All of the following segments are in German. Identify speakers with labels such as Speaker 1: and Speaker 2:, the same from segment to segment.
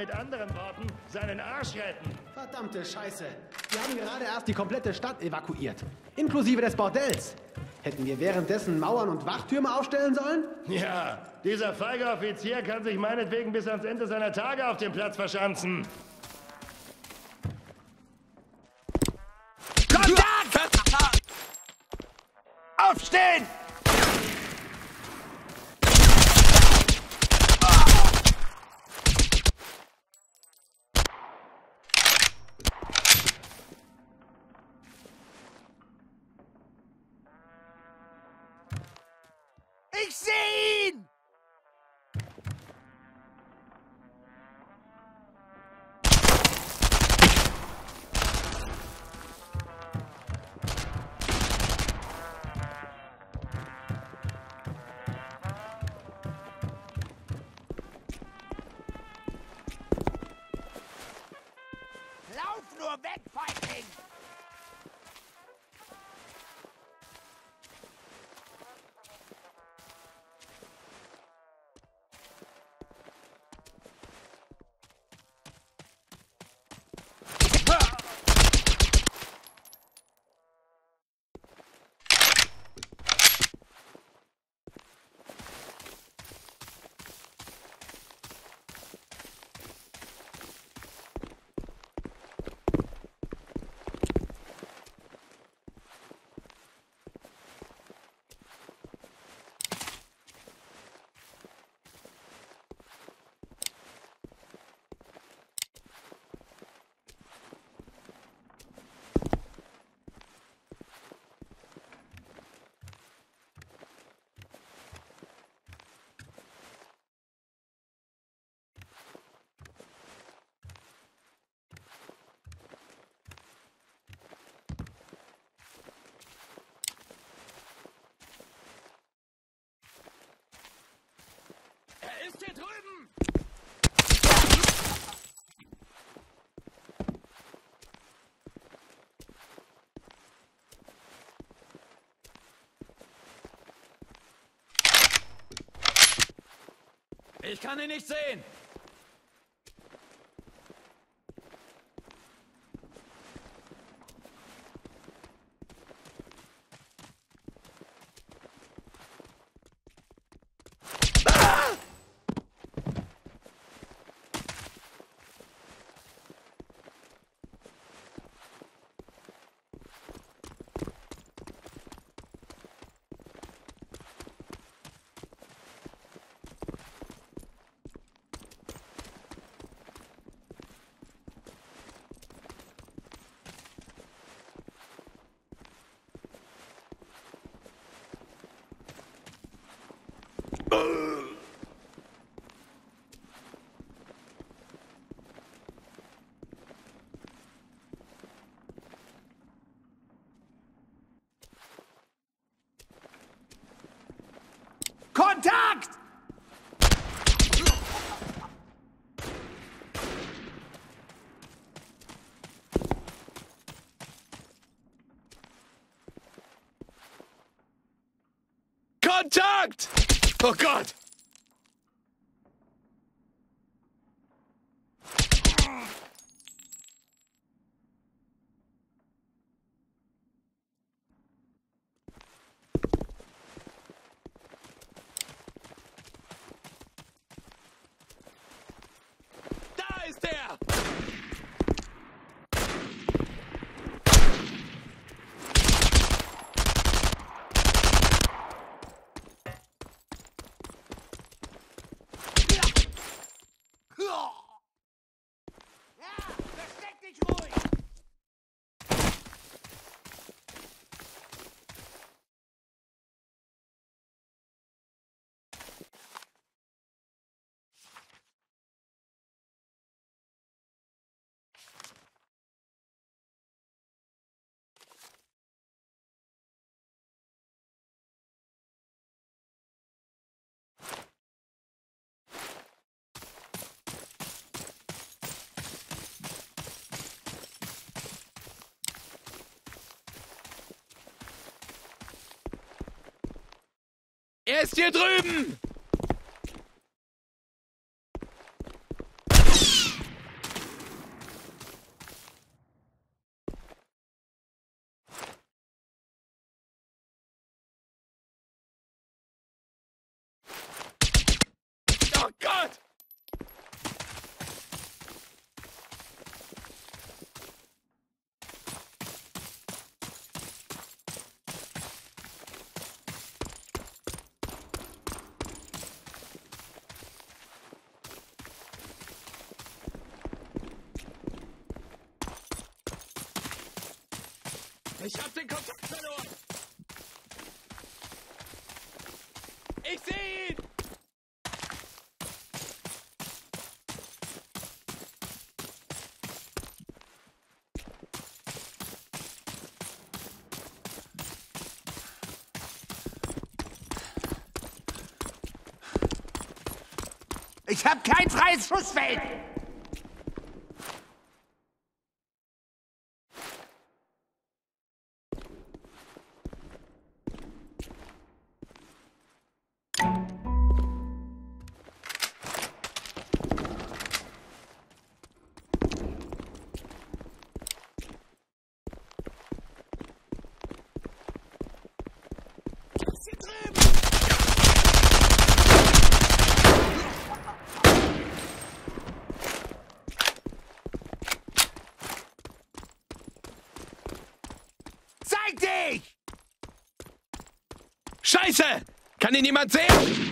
Speaker 1: mit anderen Worten seinen Arsch retten.
Speaker 2: Verdammte Scheiße. Wir haben gerade erst die komplette Stadt evakuiert. Inklusive des Bordells. Hätten wir währenddessen Mauern und Wachtürme aufstellen sollen?
Speaker 1: Ja, dieser feige Offizier kann sich meinetwegen bis ans Ende seiner Tage auf dem Platz verschanzen.
Speaker 3: Kontakt! Aufstehen!
Speaker 4: Drüben! Ich kann ihn nicht sehen!
Speaker 3: Contact!
Speaker 4: Contact! Oh, God! there! Ist hier drüben! Oh Gott! Ich hab
Speaker 3: kein freies Schussfeld! Sie drüben! Zeig dich!
Speaker 4: Scheiße! Kann ihn jemand sehen?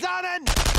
Speaker 3: Partisanen!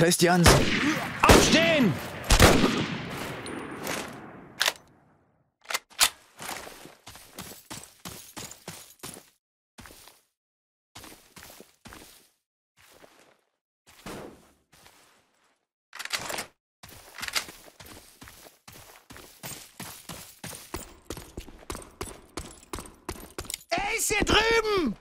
Speaker 5: Christiansen.
Speaker 4: Aufstehen!
Speaker 3: Er ist hier drüben!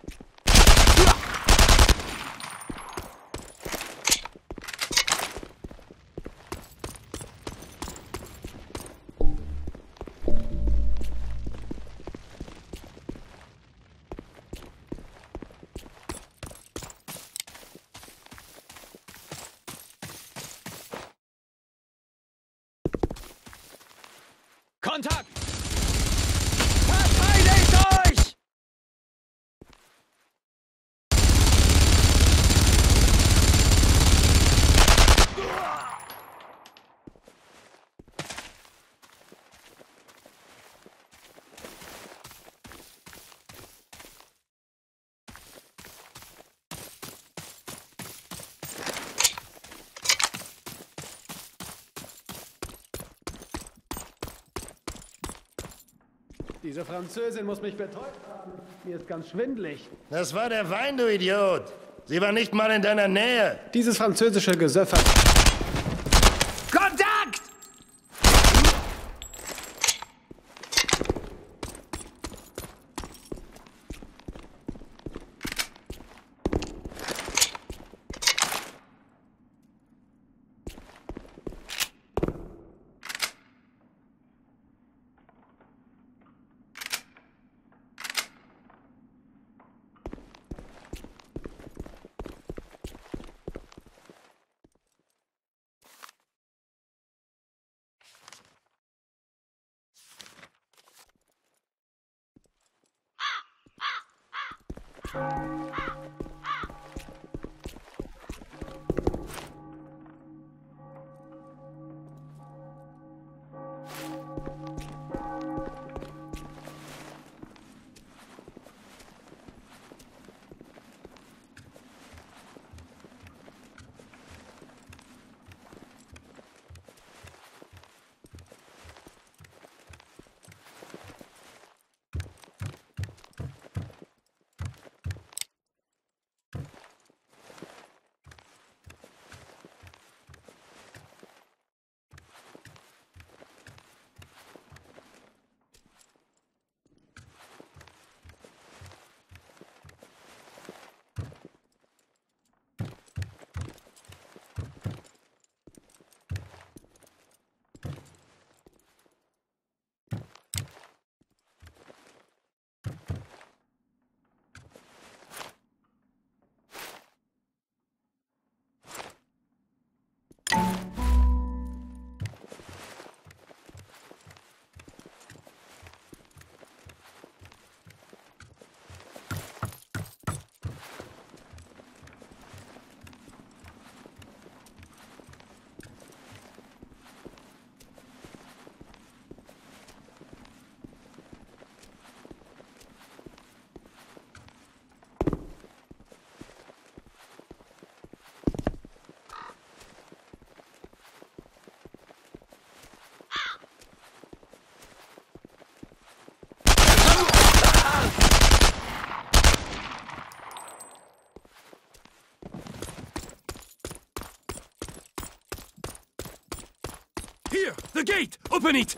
Speaker 2: Diese Französin muss mich betäubt haben. Mir ist ganz schwindlig.
Speaker 1: Das war der Wein, du Idiot. Sie war nicht mal in deiner Nähe.
Speaker 2: Dieses französische Gesöffer.
Speaker 4: Here, the gate! Open it!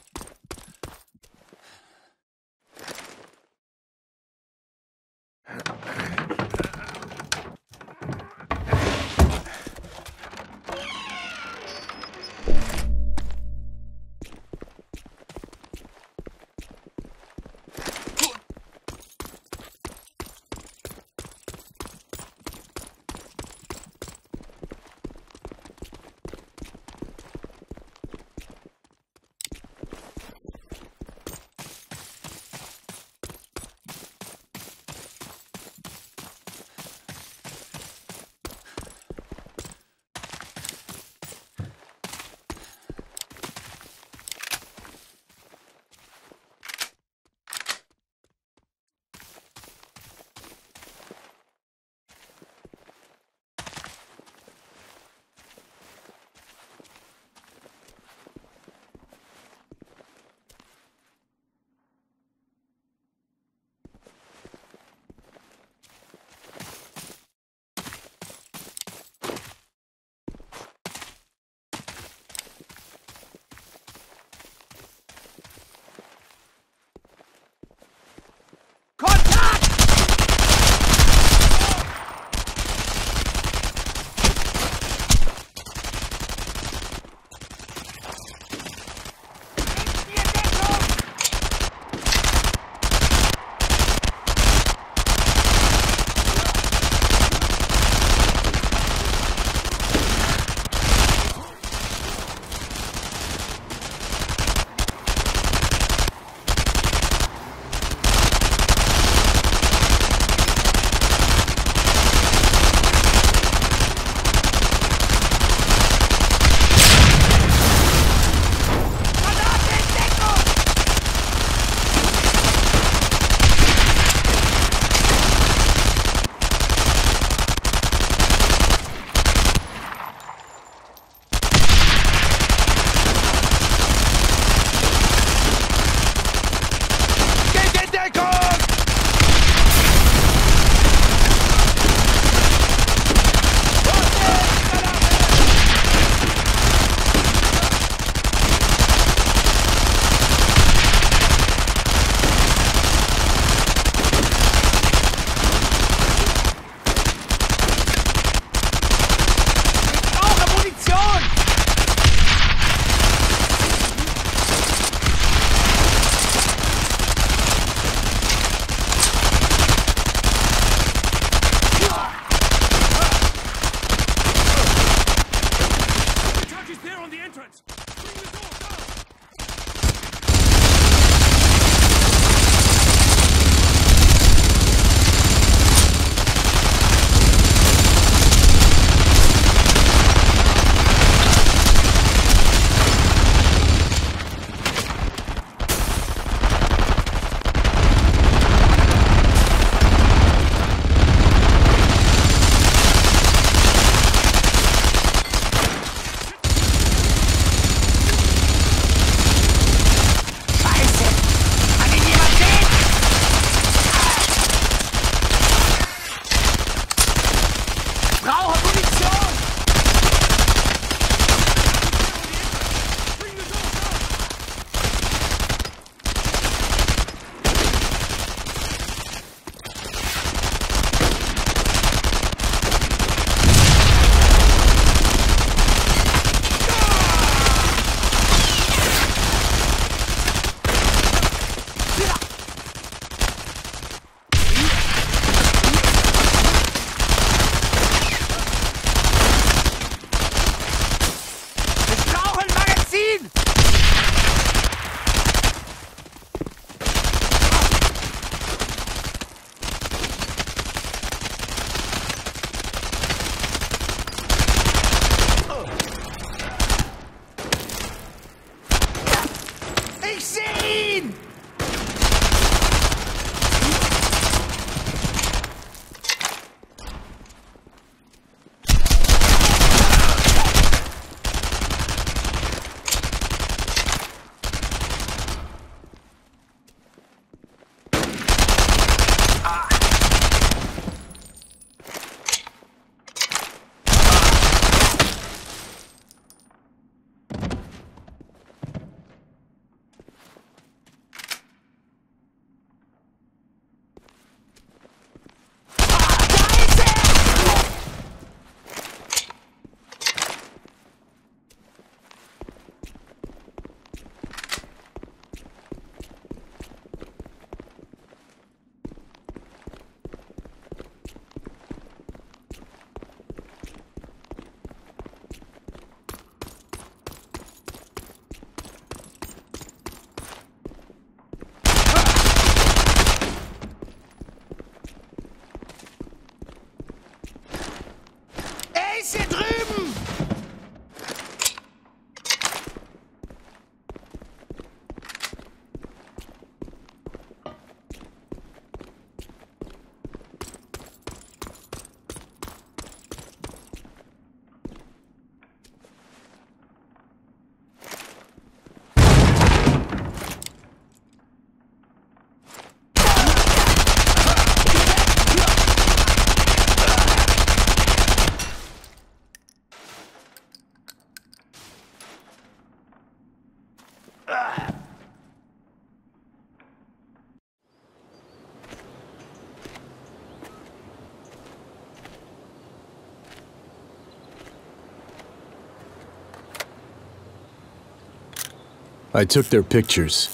Speaker 5: I took their pictures.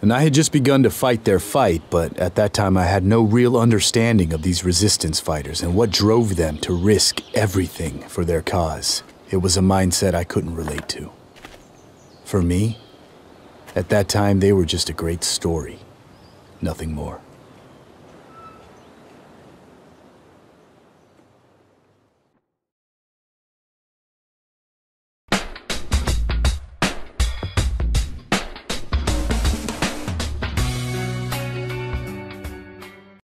Speaker 5: And I had just begun to fight their fight, but at that time I had no real understanding of these resistance fighters and what drove them to risk everything for their cause. It was a mindset I couldn't relate to. For me, at that time they were just a great story. Nothing more.